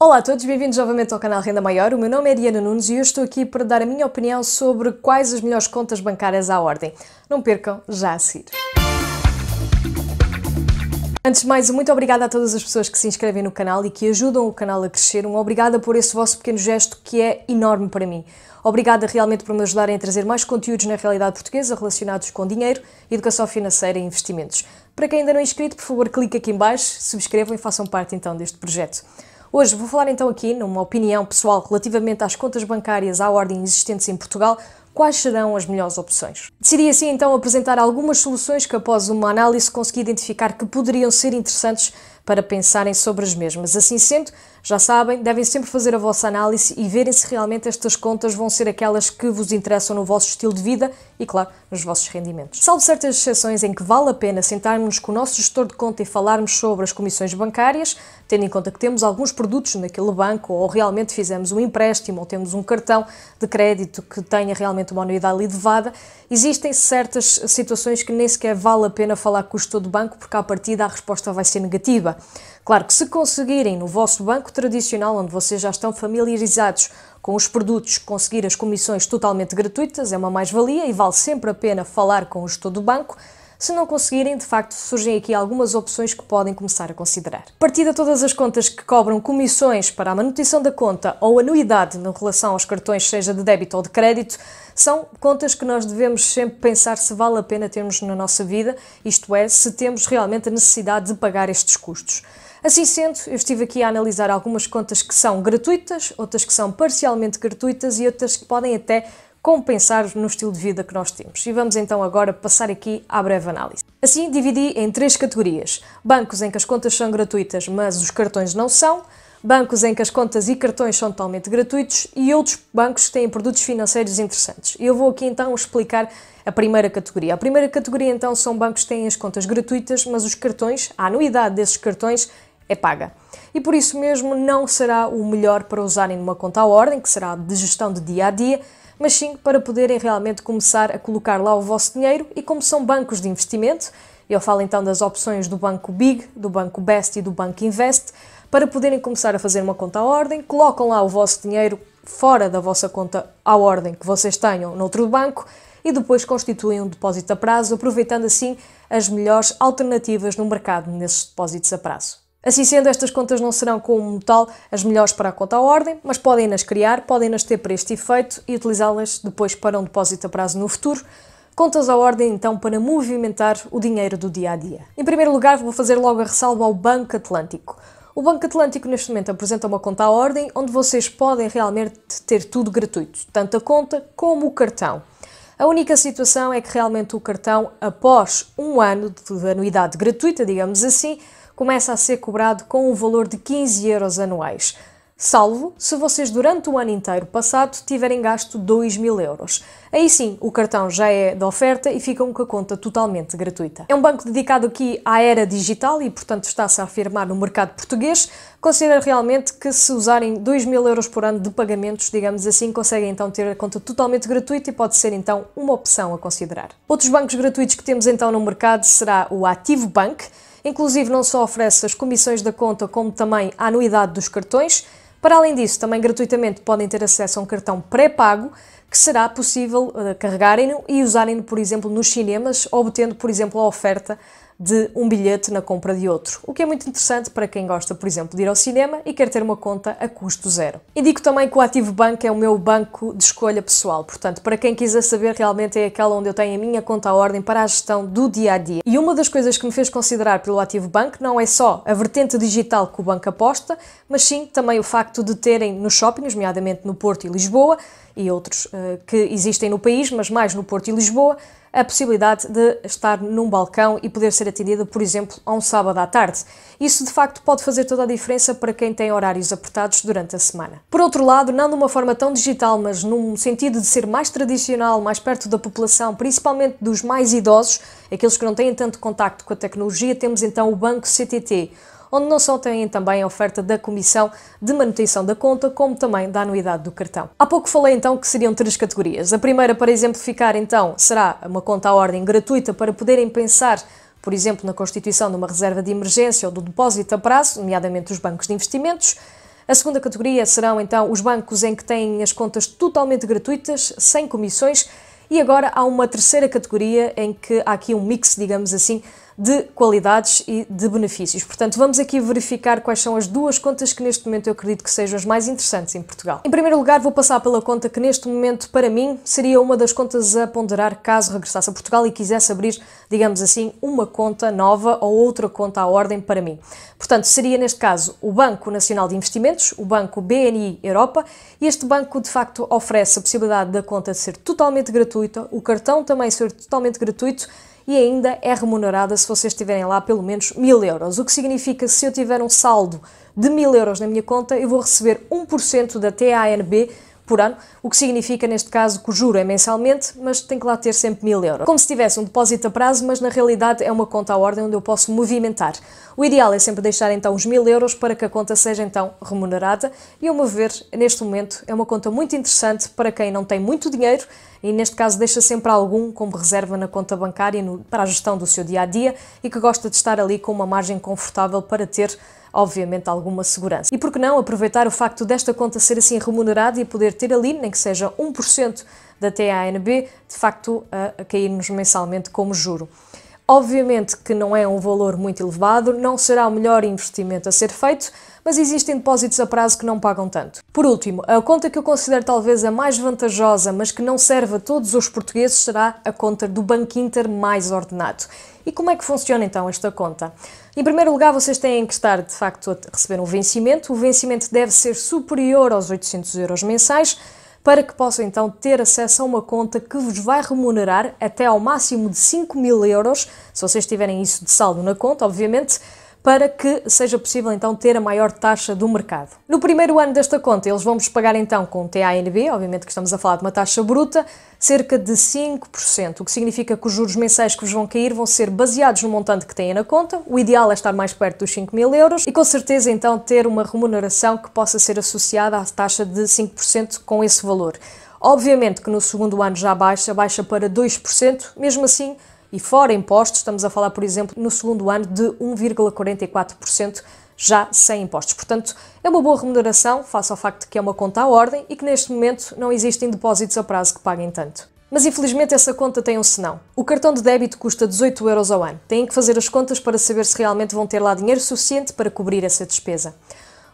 Olá a todos, bem-vindos novamente ao canal Renda Maior. O meu nome é Diana Nunes e eu estou aqui para dar a minha opinião sobre quais as melhores contas bancárias à ordem. Não percam, já a seguir. Antes de mais, muito obrigada a todas as pessoas que se inscrevem no canal e que ajudam o canal a crescer. Um obrigada por esse vosso pequeno gesto que é enorme para mim. Obrigada realmente por me ajudarem a trazer mais conteúdos na realidade portuguesa relacionados com dinheiro, educação financeira e investimentos. Para quem ainda não é inscrito, por favor, clique aqui em baixo, subscrevam e façam parte então deste projeto. Hoje vou falar então aqui, numa opinião pessoal relativamente às contas bancárias à ordem existentes em Portugal, quais serão as melhores opções. Decidi assim então apresentar algumas soluções que após uma análise consegui identificar que poderiam ser interessantes para pensarem sobre as mesmas. Assim sendo, já sabem, devem sempre fazer a vossa análise e verem se realmente estas contas vão ser aquelas que vos interessam no vosso estilo de vida e, claro, nos vossos rendimentos. Salvo certas exceções em que vale a pena sentarmos com o nosso gestor de conta e falarmos sobre as comissões bancárias, tendo em conta que temos alguns produtos naquele banco ou realmente fizemos um empréstimo ou temos um cartão de crédito que tenha realmente uma anuidade elevada, existem certas situações que nem sequer vale a pena falar com o gestor do banco porque à partida a resposta vai ser negativa. Claro que se conseguirem no vosso banco tradicional, onde vocês já estão familiarizados com os produtos, conseguir as comissões totalmente gratuitas, é uma mais-valia e vale sempre a pena falar com o gestor do banco. Se não conseguirem, de facto, surgem aqui algumas opções que podem começar a considerar. Partida todas as contas que cobram comissões para a manutenção da conta ou anuidade em relação aos cartões, seja de débito ou de crédito, são contas que nós devemos sempre pensar se vale a pena termos na nossa vida, isto é, se temos realmente a necessidade de pagar estes custos. Assim sendo, eu estive aqui a analisar algumas contas que são gratuitas, outras que são parcialmente gratuitas e outras que podem até compensar no estilo de vida que nós temos. E vamos então agora passar aqui à breve análise. Assim, dividi em três categorias: bancos em que as contas são gratuitas, mas os cartões não são, bancos em que as contas e cartões são totalmente gratuitos e outros bancos que têm produtos financeiros interessantes. Eu vou aqui então explicar a primeira categoria. A primeira categoria então são bancos que têm as contas gratuitas, mas os cartões, a anuidade desses cartões é paga. E por isso mesmo não será o melhor para usarem numa conta à ordem, que será de gestão de dia a dia, mas sim para poderem realmente começar a colocar lá o vosso dinheiro e como são bancos de investimento, eu falo então das opções do Banco Big, do Banco Best e do Banco Invest, para poderem começar a fazer uma conta à ordem, colocam lá o vosso dinheiro fora da vossa conta à ordem que vocês tenham noutro banco e depois constituem um depósito a prazo, aproveitando assim as melhores alternativas no mercado nesses depósitos a prazo. Assim sendo, estas contas não serão como tal as melhores para a conta à ordem, mas podem-nas criar, podem-nas ter para este efeito e utilizá-las depois para um depósito a prazo no futuro. Contas à ordem, então, para movimentar o dinheiro do dia a dia. Em primeiro lugar, vou fazer logo a ressalva ao Banco Atlântico. O Banco Atlântico, neste momento, apresenta uma conta à ordem onde vocês podem realmente ter tudo gratuito, tanto a conta como o cartão. A única situação é que realmente o cartão, após um ano de anuidade gratuita, digamos assim, começa a ser cobrado com um valor de 15 euros anuais, salvo se vocês durante o ano inteiro passado tiverem gasto 2 mil euros. Aí sim, o cartão já é de oferta e ficam com a conta totalmente gratuita. É um banco dedicado aqui à era digital e, portanto, está-se a afirmar no mercado português. Considero realmente que se usarem 2 mil euros por ano de pagamentos, digamos assim, conseguem então ter a conta totalmente gratuita e pode ser então uma opção a considerar. Outros bancos gratuitos que temos então no mercado será o Ativo Bank, Inclusive, não só oferece as comissões da conta, como também a anuidade dos cartões. Para além disso, também gratuitamente podem ter acesso a um cartão pré-pago que será possível uh, carregarem-no e usarem-no, por exemplo, nos cinemas, obtendo, por exemplo, a oferta de um bilhete na compra de outro, o que é muito interessante para quem gosta, por exemplo, de ir ao cinema e quer ter uma conta a custo zero. Indico também que o Ativo Bank é o meu banco de escolha pessoal, portanto, para quem quiser saber, realmente é aquela onde eu tenho a minha conta à ordem para a gestão do dia a dia. E uma das coisas que me fez considerar pelo Ativo Bank não é só a vertente digital que o banco aposta, mas sim também o facto de terem nos shoppings, nomeadamente no Porto e Lisboa, e outros uh, que existem no país, mas mais no Porto e Lisboa, a possibilidade de estar num balcão e poder ser atendida, por exemplo, a um sábado à tarde. Isso de facto pode fazer toda a diferença para quem tem horários apertados durante a semana. Por outro lado, não de uma forma tão digital, mas num sentido de ser mais tradicional, mais perto da população, principalmente dos mais idosos, aqueles que não têm tanto contacto com a tecnologia, temos então o Banco CTT onde não só têm também a oferta da comissão de manutenção da conta, como também da anuidade do cartão. Há pouco falei então que seriam três categorias. A primeira, para exemplificar, então, será uma conta à ordem gratuita para poderem pensar por exemplo, na constituição de uma reserva de emergência ou do depósito a prazo, nomeadamente os bancos de investimentos. A segunda categoria serão então os bancos em que têm as contas totalmente gratuitas, sem comissões, e agora há uma terceira categoria em que há aqui um mix, digamos assim, de qualidades e de benefícios. Portanto, vamos aqui verificar quais são as duas contas que neste momento eu acredito que sejam as mais interessantes em Portugal. Em primeiro lugar, vou passar pela conta que neste momento, para mim, seria uma das contas a ponderar caso regressasse a Portugal e quisesse abrir, digamos assim, uma conta nova ou outra conta à ordem para mim. Portanto, seria neste caso o Banco Nacional de Investimentos, o Banco BNI Europa, e este banco de facto oferece a possibilidade da conta ser totalmente gratuita, o cartão também ser totalmente gratuito e ainda é remunerada se vocês tiverem lá pelo menos 1000 euros. O que significa que se eu tiver um saldo de 1000 euros na minha conta, eu vou receber 1% da TANB por ano, o que significa, neste caso, que o juro é mensalmente, mas tem que lá ter sempre mil euros. Como se tivesse um depósito a prazo, mas na realidade é uma conta à ordem onde eu posso movimentar. O ideal é sempre deixar então os mil euros para que a conta seja então remunerada e, ao meu ver, neste momento é uma conta muito interessante para quem não tem muito dinheiro e, neste caso, deixa sempre algum como reserva na conta bancária no, para a gestão do seu dia a dia e que gosta de estar ali com uma margem confortável para ter obviamente, alguma segurança. E por que não aproveitar o facto desta conta ser assim remunerada e poder ter ali, nem que seja 1% da TANB, de facto, a, cair-nos mensalmente como juro. Obviamente que não é um valor muito elevado, não será o melhor investimento a ser feito, mas existem depósitos a prazo que não pagam tanto. Por último, a conta que eu considero talvez a mais vantajosa, mas que não serve a todos os portugueses, será a conta do Banco Inter mais ordenado. E como é que funciona então esta conta? Em primeiro lugar, vocês têm que estar de facto a receber um vencimento. O vencimento deve ser superior aos 800 euros mensais para que possam então ter acesso a uma conta que vos vai remunerar até ao máximo de 5 mil euros, se vocês tiverem isso de saldo na conta, obviamente, para que seja possível então ter a maior taxa do mercado. No primeiro ano desta conta, eles vão-vos pagar então com TANB, obviamente que estamos a falar de uma taxa bruta, cerca de 5%, o que significa que os juros mensais que vos vão cair vão ser baseados no montante que têm na conta. O ideal é estar mais perto dos 5 mil euros e com certeza então ter uma remuneração que possa ser associada à taxa de 5% com esse valor. Obviamente que no segundo ano já baixa, baixa para 2%, mesmo assim e fora impostos, estamos a falar, por exemplo, no segundo ano de 1,44% já sem impostos. Portanto, é uma boa remuneração face ao facto de que é uma conta à ordem e que neste momento não existem depósitos a prazo que paguem tanto. Mas infelizmente essa conta tem um senão. O cartão de débito custa 18 euros ao ano. Têm que fazer as contas para saber se realmente vão ter lá dinheiro suficiente para cobrir essa despesa.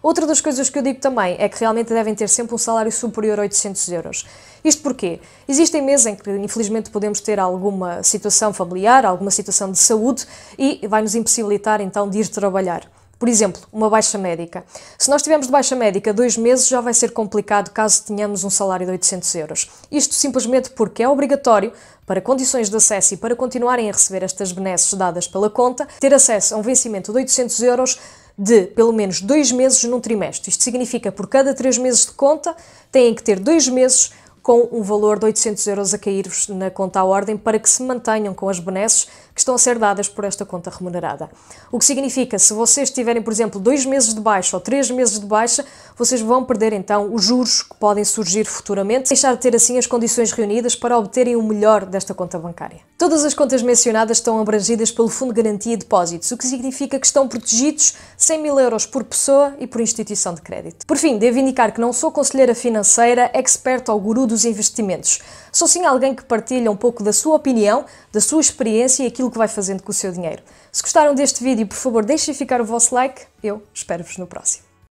Outra das coisas que eu digo também é que realmente devem ter sempre um salário superior a 800 euros. Isto porque existem meses em que, infelizmente, podemos ter alguma situação familiar, alguma situação de saúde e vai nos impossibilitar então de ir trabalhar. Por exemplo, uma baixa médica. Se nós tivermos de baixa médica dois meses, já vai ser complicado caso tenhamos um salário de 800 euros. Isto simplesmente porque é obrigatório, para condições de acesso e para continuarem a receber estas benesses dadas pela conta, ter acesso a um vencimento de 800 euros de pelo menos dois meses num trimestre. Isto significa por cada três meses de conta têm que ter dois meses com um valor de 800 euros a cair-vos na conta à ordem para que se mantenham com as benesses que estão a ser dadas por esta conta remunerada. O que significa, se vocês tiverem, por exemplo, dois meses de baixa ou três meses de baixa, vocês vão perder então os juros que podem surgir futuramente, deixar de ter assim as condições reunidas para obterem o melhor desta conta bancária. Todas as contas mencionadas estão abrangidas pelo Fundo de Garantia e Depósitos, o que significa que estão protegidos 100 mil euros por pessoa e por instituição de crédito. Por fim, devo indicar que não sou conselheira financeira, expert ou guru dos investimentos. Sou sim alguém que partilha um pouco da sua opinião, da sua experiência e aquilo que vai fazendo com o seu dinheiro. Se gostaram deste vídeo, por favor, deixem ficar o vosso like. Eu espero-vos no próximo.